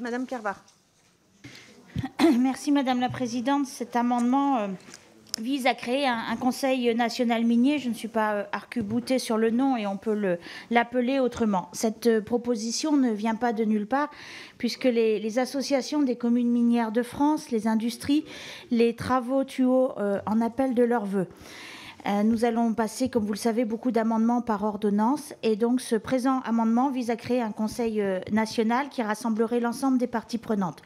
Madame Carvar. Merci Madame la Présidente. Cet amendement euh, vise à créer un, Conseil national minier. Je ne suis pas euh, arc-boutée sur le nom et on peut le- l'appeler autrement. Cette euh, proposition ne vient pas de nulle part puisque les, les associations des communes minières de France, les industries, les travaux tuyaux euh, en appellent de leur vœu. Euh, Nous allons passer, comme vous le savez, beaucoup d'amendements par ordonnance. Et donc, ce présent amendement vise à créer un conseil euh, national qui rassemblerait l'ensemble des parties prenantes.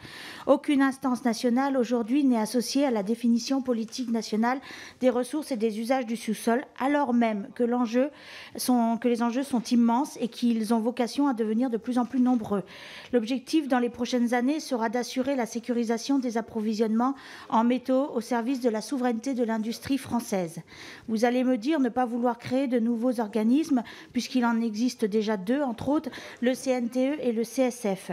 Aucune instance nationale aujourd'hui n'est associée à la définition politique nationale des ressources et des usages du sous-sol, alors même que, les enjeux sont immenses et qu'ils ont vocation à devenir de plus en plus nombreux. L'objectif dans les prochaines années sera d'assurer la sécurisation des approvisionnements en métaux au service de la souveraineté de l'industrie française. Vous allez me dire ne pas vouloir créer de nouveaux organismes puisqu'il en existe déjà deux, entre autres le CNTE et le CSF.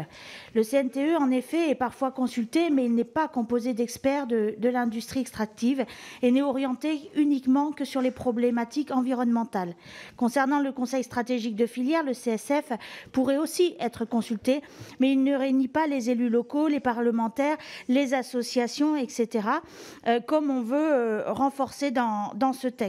Le CNTE, en effet, est parfois consulté, mais il n'est pas composé d'experts de, l'industrie extractive et n'est orienté uniquement que sur les problématiques environnementales. Concernant le Conseil stratégique de filière, le CSF pourrait aussi être consulté, mais il ne réunit pas les élus locaux, les parlementaires, les associations, etc., euh, comme on veut euh, renforcer dans, dans ce texte.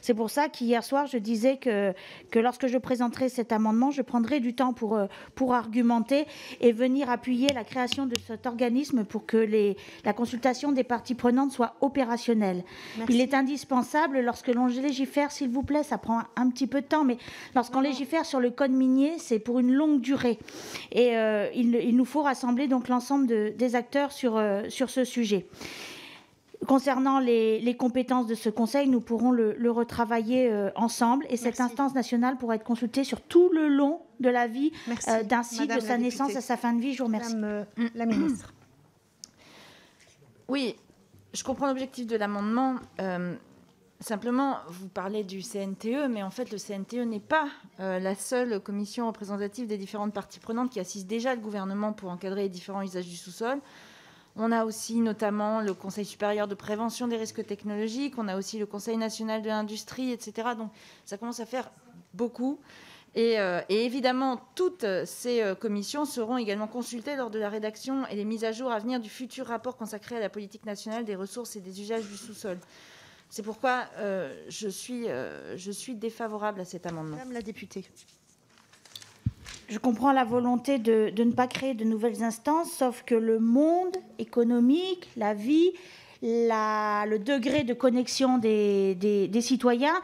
C'est pour ça qu'hier soir, je disais que, que lorsque je présenterai cet amendement, je prendrai du temps pour, euh, pour argumenter et venir appuyer la création de cet organisme pour que les, la consultation des parties prenantes soit opérationnelle. Merci. Il est indispensable, lorsque l'on légifère, s'il vous plaît, ça prend un petit peu de temps, mais lorsqu'on légifère sur le code minier, c'est pour une longue durée. Et euh, il, il nous faut rassembler donc l'ensemble de- des acteurs sur, euh, sur ce sujet. Concernant les, les compétences de ce conseil, nous pourrons le, le retravailler euh, ensemble et cette Merci. instance nationale pourra être consultée sur tout le long de la vie euh, d'un site, Madame de sa naissance députée. à sa fin de vie. Je vous remercie. Madame euh, la ministre. Oui, je comprends l'objectif de l'amendement. Euh, simplement, vous parlez du CNTE, mais en fait, le CNTE n'est pas euh, la seule commission représentative des différentes parties prenantes qui assiste déjà le gouvernement pour encadrer les différents usages du sous-sol. On a aussi notamment le Conseil supérieur de prévention des risques technologiques, on a aussi le Conseil national de l'industrie, etc. Donc ça commence à faire beaucoup. Et, euh, évidemment, toutes ces euh, commissions seront également consultées lors de la rédaction et des mises à jour à venir du futur rapport consacré à la politique nationale des ressources et des usages du sous-sol. C'est pourquoi euh, je suis défavorable à cet amendement. Madame la députée. Je comprends la volonté de, ne pas créer de nouvelles instances, sauf que le monde économique, la vie, le degré de connexion des, citoyens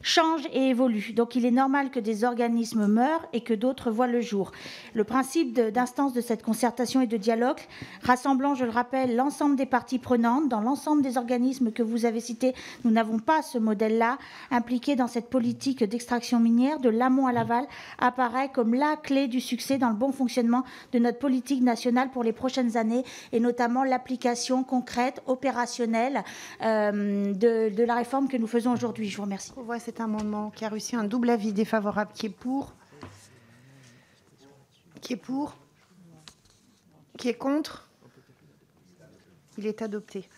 change et évolue. Donc il est normal que des organismes meurent et que d'autres voient le jour. Le principe d'instance de cette concertation et de dialogue, rassemblant, je le rappelle, l'ensemble des parties prenantes, dans l'ensemble des organismes que vous avez cités, nous n'avons pas ce modèle-là impliqué dans cette politique d'extraction minière, de l'amont à l'aval, apparaît comme la clé du succès dans le bon fonctionnement de notre politique nationale pour les prochaines années, et notamment l'application concrète, opérationnelle euh, de, de la réforme que nous faisons aujourd'hui. Je vous remercie. On voit cet amendement qui a reçu un double avis défavorable. Qui est pour? Qui est pour? Qui est contre? Il est adopté.